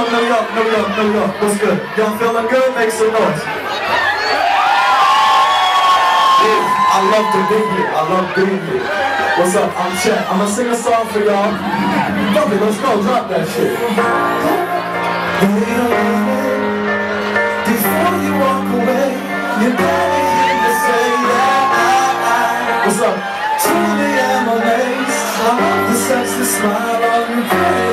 York, New York, New York, New York. What's good? Y'all feeling good? Make some noise. I love to be here. I love being here. What's up? I'm Chet. I'm gonna sing a song for y'all. Fuck it, let's go. Drop that shit. Before you walk away, you gotta hear. What's up? Truly am amazed. I love the sexy smile on your face,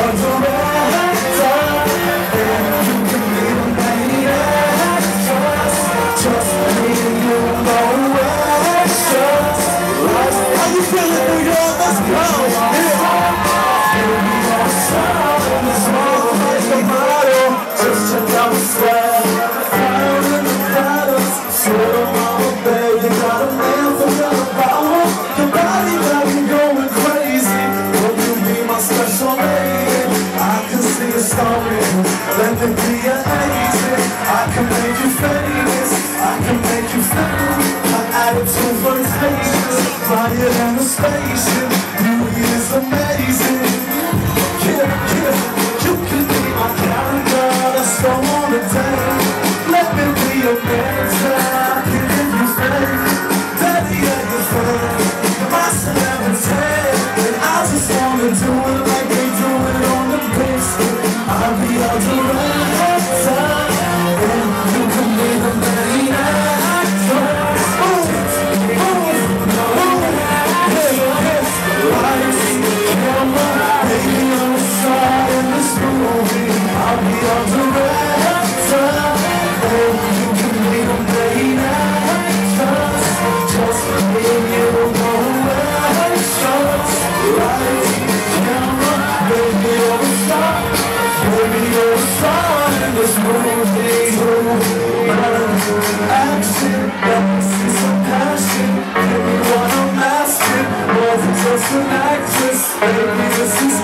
I'll be Be your agent. I can make you famous. I can make you famous. My attitude flirtatious. Flyer than a. Beauty is amazing. Yeah, yeah. You can be my character. Let's go on a date. Let me be your manager. I can give you fame. Daddy, I can. You're my celebrity. And I just wanna do it like they do it on the big. I'll be your director. This movie. Action, let's see some passion. What I'm asking. More than just an actress, baby, this is